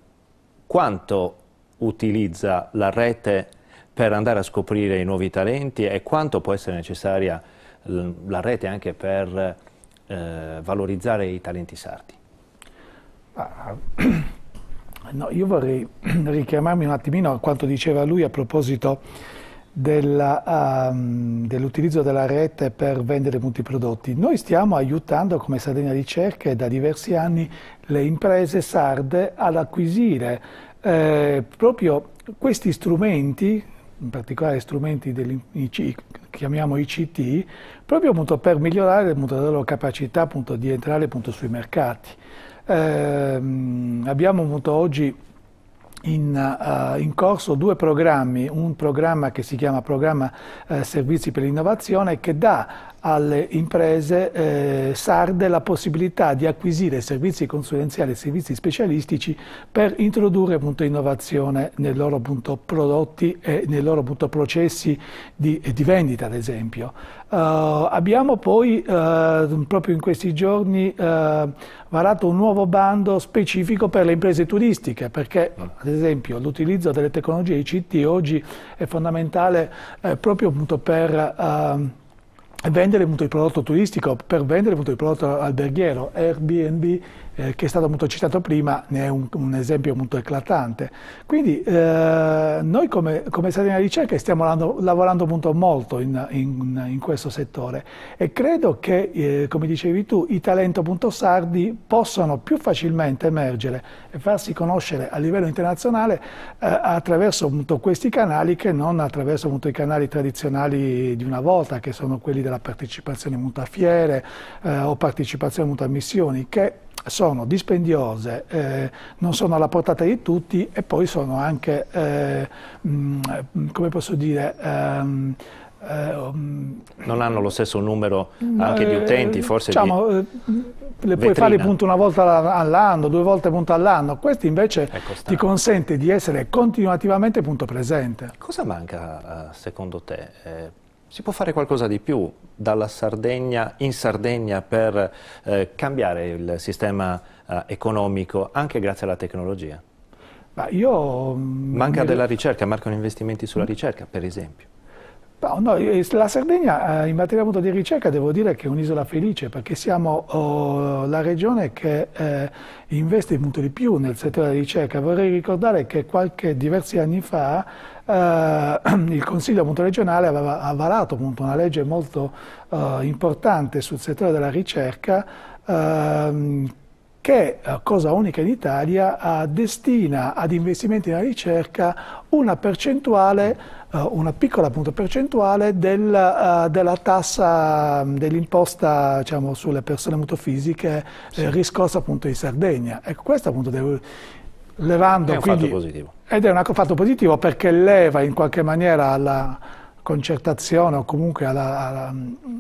quanto utilizza la rete per andare a scoprire i nuovi talenti e quanto può essere necessaria la rete anche per valorizzare i talenti sardi? Ah, [clears throat] No, io vorrei [clears throat] richiamarmi un attimino a quanto diceva lui a proposito um, dell'utilizzo della rete per vendere multiprodotti. Noi stiamo aiutando come Sardegna Ricerche da diversi anni le imprese sarde ad acquisire eh, proprio questi strumenti, in particolare strumenti chiamiamo ICT, proprio per migliorare la loro capacità di entrare sui mercati. Eh, abbiamo avuto oggi in, uh, in, corso due programmi, un programma che si chiama Programma eh, Servizi per l'Innovazione che dà alle imprese eh, sarde la possibilità di acquisire servizi consulenziali e servizi specialistici per introdurre appunto, innovazione nei loro appunto, prodotti e nei loro appunto, processi di, di, vendita ad esempio. Uh, abbiamo poi uh, proprio in questi giorni uh, varato un nuovo bando specifico per le imprese turistiche perché ad esempio l'utilizzo delle tecnologie ICT oggi è fondamentale eh, proprio per vendere appunto il prodotto turistico per vendere appunto il prodotto alberghiero. Airbnb eh, che è stato molto citato prima, ne è un, un esempio molto eclatante. Quindi eh, noi come, come Sardegna Ricerca stiamo lavorando, lavorando appunto molto in, in, in, questo settore e credo che, eh, come dicevi tu, i talenti appunto sardi possano più facilmente emergere e farsi conoscere a livello internazionale eh, attraverso appunto questi canali che non attraverso appunto i canali tradizionali di una volta, che sono quelli della partecipazione appunto a fiere eh, o partecipazione appunto a missioni, che sono dispendiose, eh, non sono alla portata di tutti e poi sono anche, eh, mh, mm, come posso dire, ehm, eh, um, non hanno lo stesso numero anche di utenti, forse diciamo, di eh, le puoi fare appunto una volta all'anno, due volte appunto all'anno, questo invece ti consente di essere continuativamente appunto presente. Cosa manca eh, secondo te? Si può fare qualcosa di più dalla Sardegna, in Sardegna per eh, cambiare il sistema eh, economico anche grazie alla tecnologia? io, Manca della ricerca, mancano investimenti sulla ricerca, per esempio. No, no, la Sardegna in materia di ricerca devo dire che è un'isola felice perché siamo oh, la regione che eh, investe molto di più nel settore della ricerca. Vorrei ricordare che qualche, diversi anni fa eh, [clears throat] il Consiglio appunto, regionale aveva avvalato appunto, una legge molto eh, importante sul settore della ricerca ehm, che, eh, cosa unica in Italia, destina ad investimenti nella ricerca una percentuale una piccola appunto, percentuale del, uh, della tassa dell'imposta diciamo, sulle persone motofisiche sì. eh, riscossa appunto in Sardegna. Ecco, questo appunto deve, levando... È un quindi, fatto positivo. Ed è un fatto positivo perché leva in qualche maniera la concertazione o comunque alla, alla,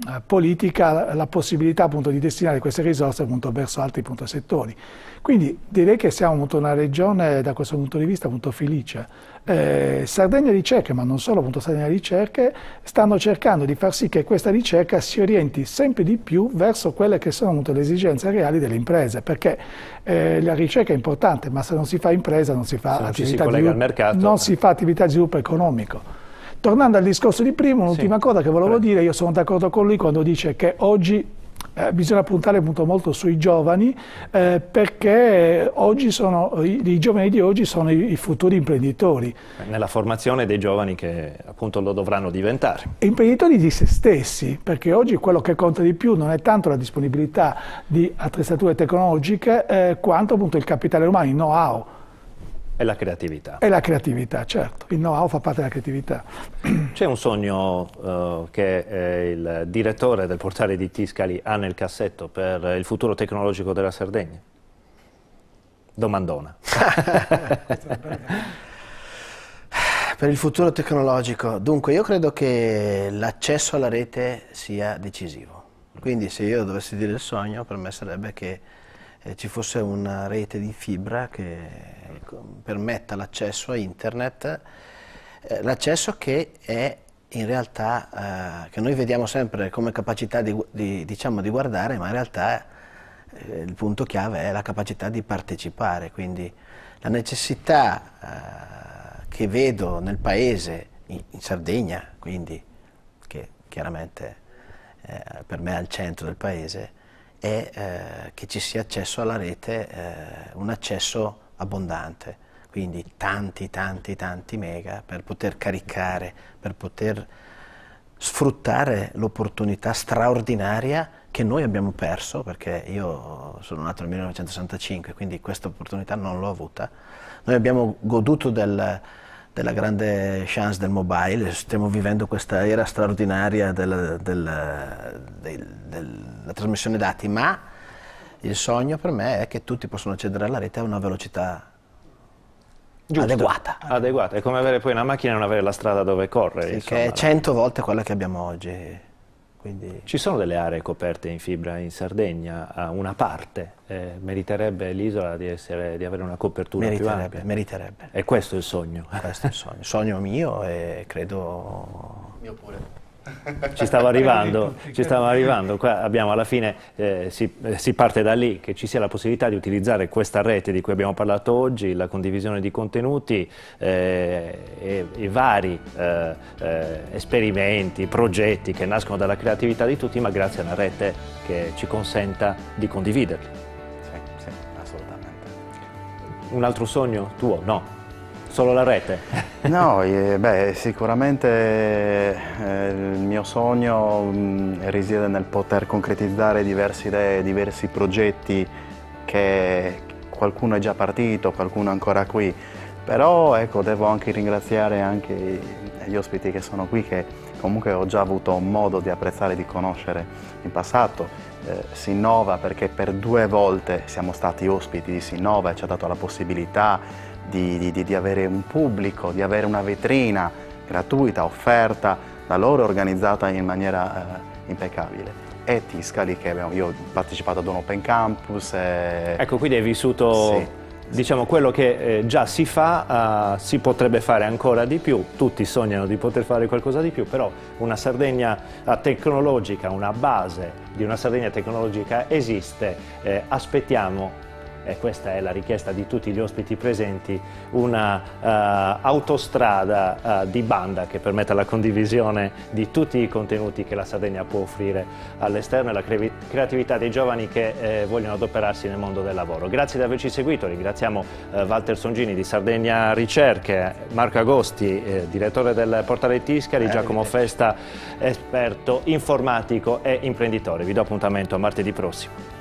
alla politica la possibilità appunto di destinare queste risorse appunto verso altri appunto, settori. Quindi direi che siamo appunto, una regione da questo punto di vista appunto, felice. Eh, Sardegna Ricerche, ma non solo appunto Sardegna Ricerche, stanno cercando di far sì che questa ricerca si orienti sempre di più verso quelle che sono appunto, le esigenze reali delle imprese, perché eh, la ricerca è importante, ma se non si fa impresa non si fa, attività, si di, non si fa attività di sviluppo economico. Tornando al discorso di prima, un'ultima sì, cosa che volevo prego. dire, io sono d'accordo con lui quando dice che oggi eh, bisogna puntare appunto molto sui giovani eh, perché oggi sono, i, i, giovani di oggi sono i, i, futuri imprenditori. Nella formazione dei giovani che appunto lo dovranno diventare. Imprenditori di se stessi, perché oggi quello che conta di più non è tanto la disponibilità di attrezzature tecnologiche eh, quanto appunto il capitale umano, il know-how. E la creatività. E la creatività, certo. Il know-how fa parte della creatività. [clears throat] C'è un sogno uh, che eh, il direttore del portale di Tiscali ha nel cassetto per il futuro tecnologico della Sardegna? Domandona. [laughs] per il futuro tecnologico, dunque io credo che l'accesso alla rete sia decisivo. Quindi se io dovessi dire il sogno, per me sarebbe che eh, ci fosse una rete di fibra che permetta l'accesso a internet, eh, l'accesso che è in realtà, eh, che noi vediamo sempre come capacità di, di, diciamo, di guardare, ma in realtà eh, il punto chiave è la capacità di partecipare, quindi la necessità eh, che vedo nel paese, in, in Sardegna, quindi che chiaramente eh, per me è al centro del paese, è eh, che ci sia accesso alla rete, eh, un accesso abbondante, quindi tanti, tanti, tanti mega per poter caricare, per poter sfruttare l'opportunità straordinaria che noi abbiamo perso, perché io sono nato nel 1965, quindi questa opportunità non l'ho avuta. Noi abbiamo goduto del, della grande chance del mobile, stiamo vivendo questa era straordinaria della, della, della trasmissione dati, ma il sogno per me è che tutti possano accedere alla rete a una velocità Giusto, adeguata. Adeguata, è come avere poi una macchina e non avere la strada dove correre. Sì, che è cento volte quella che abbiamo oggi. Quindi... Ci sono delle aree coperte in fibra in Sardegna, una parte, eh, meriterebbe l'isola di, di, avere una copertura più ampia? Meriterebbe. E questo è il sogno? Questo è il sogno, sogno mio e credo... Mio pure. Ci stava [laughs] arrivando, ci stava arrivando. Qua abbiamo alla fine, eh, si, eh, si, parte da lì, che ci sia la possibilità di utilizzare questa rete di cui abbiamo parlato oggi, la condivisione di contenuti eh, e, e, vari eh, eh, esperimenti, progetti che nascono dalla creatività di tutti, ma grazie a una rete che ci consenta di condividerli. Sì, sì, assolutamente. Un altro sogno tuo? No. Solo la rete? [laughs] no, eh, beh, sicuramente eh, il mio sogno mh, mm, risiede nel poter concretizzare diverse idee, diversi progetti che qualcuno è già partito, qualcuno è ancora qui. Però ecco, devo anche ringraziare anche gli ospiti che sono qui che comunque ho già avuto modo di apprezzare e di conoscere in passato. Eh, Sinnova perché per due volte siamo stati ospiti di Sinnova e ci ha dato la possibilità di, di, di, avere un pubblico, di avere una vetrina gratuita, offerta da loro, organizzata in maniera eh, impeccabile. E Tiscali, che abbiamo, io ho partecipato ad un Open Campus. E... Ecco, quindi hai vissuto... Sì diciamo quello che eh, già si fa uh, si potrebbe fare ancora di più, tutti sognano di poter fare qualcosa di più, però una Sardegna uh, tecnologica, una base di una Sardegna tecnologica esiste, eh, aspettiamo e questa è la richiesta di tutti gli ospiti presenti, una uh, autostrada uh, di banda che permetta la condivisione di tutti i contenuti che la Sardegna può offrire all'esterno e la cre creatività dei giovani che eh, vogliono adoperarsi nel mondo del lavoro. Grazie di averci seguito, ringraziamo eh, Walter Songini di Sardegna Ricerche, Marco Agosti, eh, direttore del portale Tiscari, Giacomo Festa, esperto informatico e imprenditore. Vi do appuntamento a martedì prossimo.